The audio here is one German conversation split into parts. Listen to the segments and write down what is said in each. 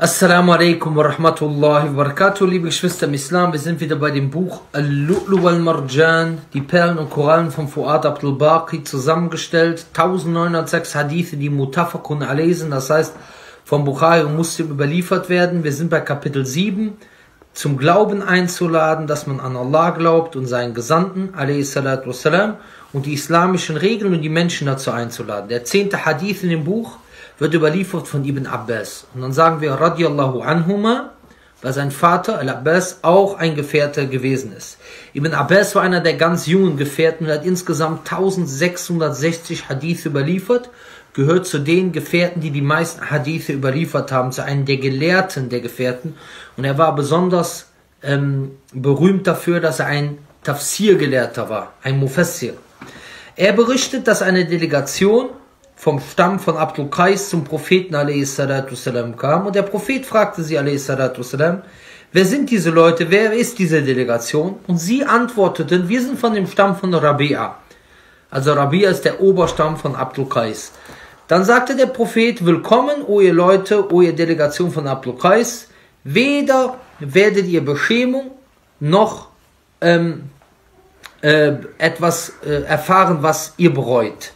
Assalamu alaikum wa rahmatullahi wa barakatuh, liebe Geschwister im Islam. Wir sind wieder bei dem Buch Al-Lu'lu wal Marjan, die Perlen und Korallen von Fuad Abdul Baqi zusammengestellt. 1906 Hadithe, die Mutafakun alesen, das heißt von Bukhari und Muslim überliefert werden. Wir sind bei Kapitel 7, zum Glauben einzuladen, dass man an Allah glaubt und seinen Gesandten, wassalam, und die islamischen Regeln und die Menschen dazu einzuladen. Der zehnte Hadith in dem Buch wird überliefert von Ibn Abbas. Und dann sagen wir radiallahu anhuma, weil sein Vater Al-Abbas auch ein Gefährte gewesen ist. Ibn Abbas war einer der ganz jungen Gefährten und hat insgesamt 1660 Hadithe überliefert, gehört zu den Gefährten, die die meisten Hadithe überliefert haben, zu einem der Gelehrten der Gefährten. Und er war besonders ähm, berühmt dafür, dass er ein Tafsir-Gelehrter war, ein Mufassir. Er berichtet, dass eine Delegation vom Stamm von Abdul Qais zum Propheten والسلام, kam und der Prophet fragte sie والسلام, wer sind diese Leute, wer ist diese Delegation? Und sie antworteten, wir sind von dem Stamm von Rabia. Also Rabia ist der Oberstamm von Abdul Qais. Dann sagte der Prophet, willkommen, o ihr Leute, o ihr Delegation von Abdul Qais, weder werdet ihr Beschämung noch ähm, äh, etwas äh, erfahren, was ihr bereut.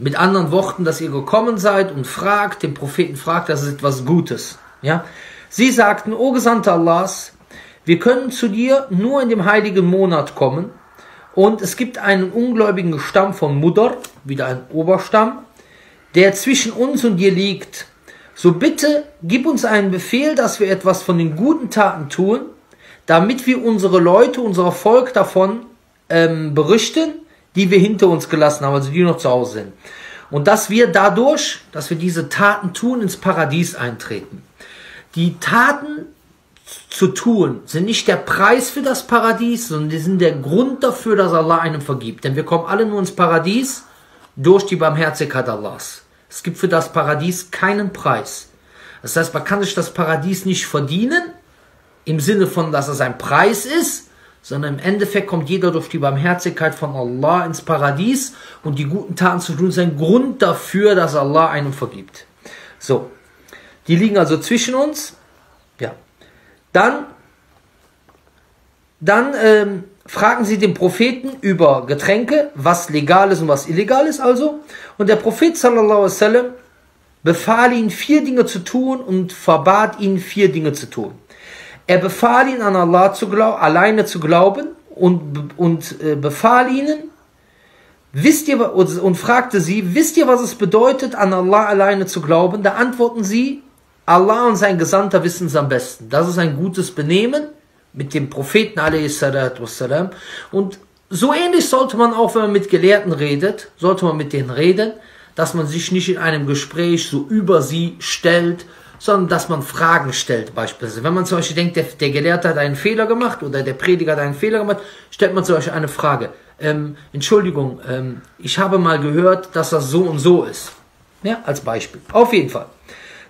Mit anderen Worten, dass ihr gekommen seid und fragt, den Propheten fragt, das ist etwas Gutes. Ja? Sie sagten, O Gesandter Allahs, wir können zu dir nur in dem heiligen Monat kommen und es gibt einen ungläubigen Stamm von Mudar, wieder ein Oberstamm, der zwischen uns und dir liegt. So bitte gib uns einen Befehl, dass wir etwas von den guten Taten tun, damit wir unsere Leute, unser Volk davon ähm, berichten die wir hinter uns gelassen haben, also die noch zu Hause sind. Und dass wir dadurch, dass wir diese Taten tun, ins Paradies eintreten. Die Taten zu tun sind nicht der Preis für das Paradies, sondern die sind der Grund dafür, dass Allah einem vergibt. Denn wir kommen alle nur ins Paradies durch die Barmherzigkeit Allahs. Es gibt für das Paradies keinen Preis. Das heißt, man kann sich das Paradies nicht verdienen, im Sinne von, dass es ein Preis ist, sondern im Endeffekt kommt jeder durch die Barmherzigkeit von Allah ins Paradies und die guten Taten zu tun ein Grund dafür, dass Allah einem vergibt. So, die liegen also zwischen uns. Ja, dann, dann ähm, fragen sie den Propheten über Getränke, was legal ist und was illegal ist also. Und der Prophet sallallahu wasallam befahl ihnen vier Dinge zu tun und verbat ihnen vier Dinge zu tun. Er befahl ihnen an Allah zu glauben, alleine zu glauben und, und äh, befahl ihnen, wisst ihr, und, fragte sie, wisst ihr, was es bedeutet, an Allah alleine zu glauben? Da antworten sie, Allah und sein Gesandter wissen es am besten. Das ist ein gutes Benehmen mit dem Propheten wassalam. Und so ähnlich sollte man auch, wenn man mit Gelehrten redet, sollte man mit denen reden, dass man sich nicht in einem Gespräch so über sie stellt, sondern dass man Fragen stellt beispielsweise. Wenn man zum Beispiel denkt, der, der Gelehrte hat einen Fehler gemacht oder der Prediger hat einen Fehler gemacht, stellt man zum Beispiel eine Frage. Ähm, Entschuldigung, ähm, ich habe mal gehört, dass das so und so ist. Ja, als Beispiel. Auf jeden Fall.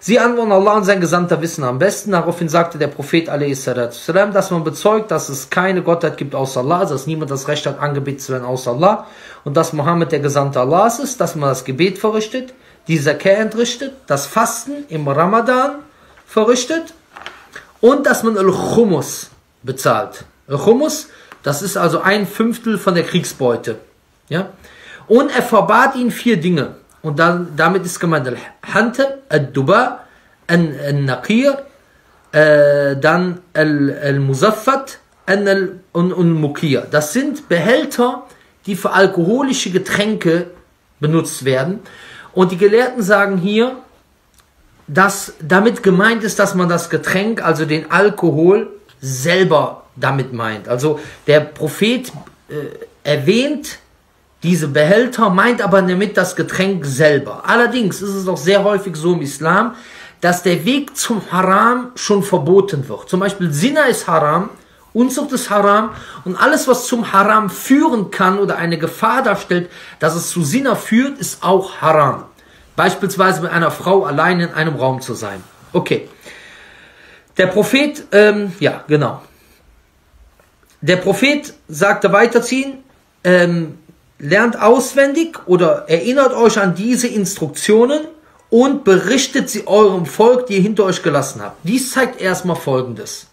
Sie antworten, Allah und sein Gesandter wissen am besten. Daraufhin sagte der Prophet, salam, dass man bezeugt, dass es keine Gottheit gibt außer Allah, dass niemand das Recht hat, angebetet zu werden außer Allah und dass Mohammed der Gesandte Allahs ist, dass man das Gebet verrichtet, die Zakah entrichtet, das Fasten im Ramadan verrichtet und dass man Al-Chumus bezahlt. Al-Chumus, das ist also ein Fünftel von der Kriegsbeute. Ja? Und er verbat ihnen vier Dinge. Und dann, damit ist gemeint Al-Hanta, Al-Duba, Al-Naqir, äh, dann Al-Muzaffat und Al-Mukir. Das sind Behälter, die für alkoholische Getränke benutzt werden. Und die Gelehrten sagen hier, dass damit gemeint ist, dass man das Getränk, also den Alkohol, selber damit meint. Also der Prophet äh, erwähnt diese Behälter, meint aber damit das Getränk selber. Allerdings ist es auch sehr häufig so im Islam, dass der Weg zum Haram schon verboten wird. Zum Beispiel Sinna ist Haram, Unzucht ist Haram und alles, was zum Haram führen kann oder eine Gefahr darstellt, dass es zu Sinna führt, ist auch Haram. Beispielsweise mit einer Frau allein in einem Raum zu sein. Okay. Der Prophet, ähm, ja, genau. Der Prophet sagte weiterziehen, ähm, lernt auswendig oder erinnert euch an diese Instruktionen und berichtet sie eurem Volk, die ihr hinter euch gelassen habt. Dies zeigt erstmal Folgendes.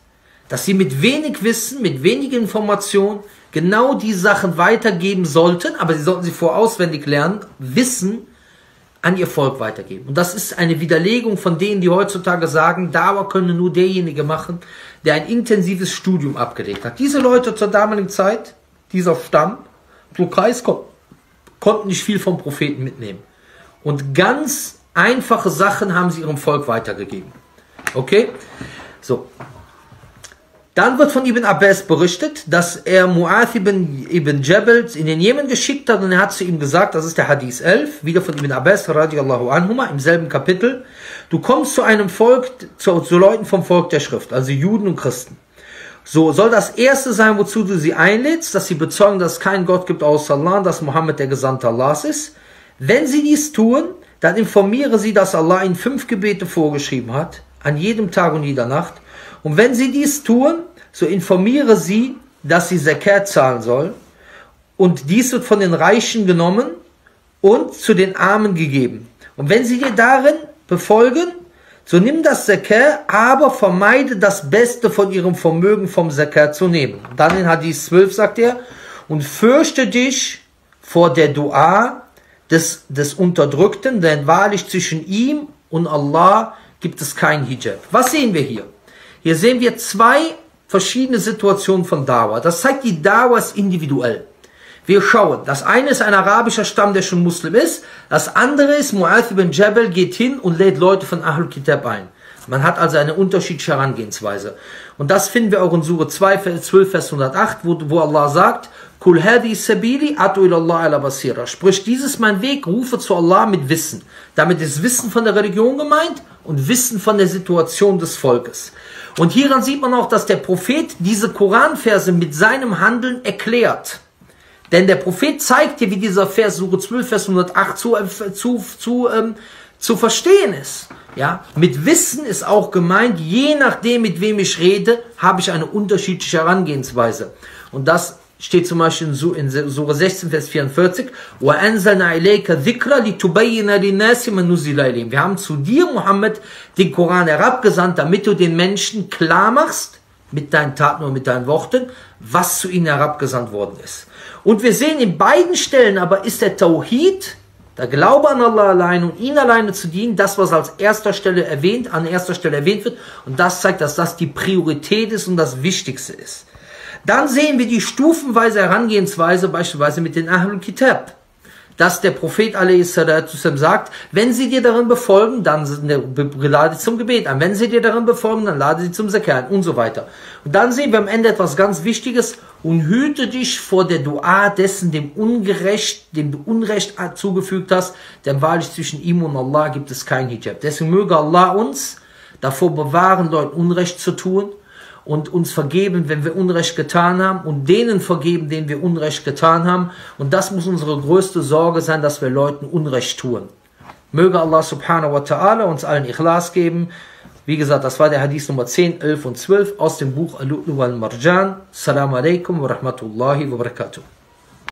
Dass sie mit wenig Wissen, mit wenig Information genau die Sachen weitergeben sollten, aber sie sollten sie vorauswendig lernen, Wissen an ihr Volk weitergeben. Und das ist eine Widerlegung von denen, die heutzutage sagen, Dauer könne nur derjenige machen, der ein intensives Studium abgelegt hat. Diese Leute zur damaligen Zeit, dieser Stamm, Lukais, konnten nicht viel vom Propheten mitnehmen. Und ganz einfache Sachen haben sie ihrem Volk weitergegeben. Okay? So. Dann wird von Ibn Abbas berichtet, dass er Mu'ath ibn, ibn Jabal in den Jemen geschickt hat und er hat zu ihm gesagt, das ist der Hadith 11, wieder von Ibn Abbas radiallahu anhuma, im selben Kapitel, du kommst zu einem Volk, zu, zu Leuten vom Volk der Schrift, also Juden und Christen. So soll das erste sein, wozu du sie einlädst, dass sie bezeugen, dass es keinen Gott gibt außer Allah, dass Mohammed der Gesandte Allahs ist. Wenn sie dies tun, dann informiere sie, dass Allah ihnen fünf Gebete vorgeschrieben hat, an jedem Tag und jeder Nacht. Und wenn sie dies tun, so informiere sie, dass sie Zakat zahlen soll. Und dies wird von den Reichen genommen und zu den Armen gegeben. Und wenn sie dir darin befolgen, so nimm das Zakat, aber vermeide das Beste von ihrem Vermögen vom Zakat zu nehmen. Dann in Hadith 12 sagt er, und fürchte dich vor der Dua des, des Unterdrückten, denn wahrlich zwischen ihm und Allah gibt es kein Hijab. Was sehen wir hier? Hier sehen wir zwei verschiedene Situationen von Dawa. Das zeigt, die Dawa ist individuell. Wir schauen, das eine ist ein arabischer Stamm, der schon Muslim ist. Das andere ist, Mu'ath ibn Jabal geht hin und lädt Leute von Ahlul Kitab ein. Man hat also eine unterschiedliche Herangehensweise. Und das finden wir auch in Surah 2, Vers 12, Vers 108, wo, wo Allah sagt, Kul hadi sabili atu ilallah ala basira. Sprich, dieses mein Weg, rufe zu Allah mit Wissen. Damit ist Wissen von der Religion gemeint und Wissen von der Situation des Volkes. Und hieran sieht man auch, dass der Prophet diese Koranverse mit seinem Handeln erklärt. Denn der Prophet zeigt dir, wie dieser Vers, Suche 12, Vers 108 zu, äh, zu, zu, ähm, zu verstehen ist. Ja, mit Wissen ist auch gemeint, je nachdem, mit wem ich rede, habe ich eine unterschiedliche Herangehensweise. Und das steht zum Beispiel in Surah 16, Vers 44, Wir haben zu dir, Muhammad, den Koran herabgesandt, damit du den Menschen klar machst, mit deinen Taten und mit deinen Worten, was zu ihnen herabgesandt worden ist. Und wir sehen in beiden Stellen aber ist der Tawhid, der Glaube an Allah allein und ihn alleine zu dienen, das, was als erster Stelle erwähnt, an erster Stelle erwähnt wird. Und das zeigt, dass das die Priorität ist und das Wichtigste ist. Dann sehen wir die stufenweise Herangehensweise beispielsweise mit den Ahlul Kitab. Dass der Prophet a.s. sagt, wenn sie dir darin befolgen, dann lade sie zum Gebet an. Wenn sie dir darin befolgen, dann lade sie zum Zakat und so weiter. Und dann sehen wir am Ende etwas ganz Wichtiges. Und hüte dich vor der Dua dessen, dem Ungerecht, dem du Unrecht zugefügt hast, denn wahrlich zwischen ihm und Allah gibt es kein Hijab. Deswegen möge Allah uns davor bewahren, Leuten Unrecht zu tun und uns vergeben, wenn wir Unrecht getan haben und denen vergeben, denen wir Unrecht getan haben. Und das muss unsere größte Sorge sein, dass wir Leuten Unrecht tun. Möge Allah subhanahu wa ta'ala uns allen Ikhlas geben. Wie gesagt, das war der Hadith Nummer 10, 11 und 12 aus dem Buch Al-Lu'lu wal-Marjan. Assalamu alaikum wa rahmatullahi wa barakatuh.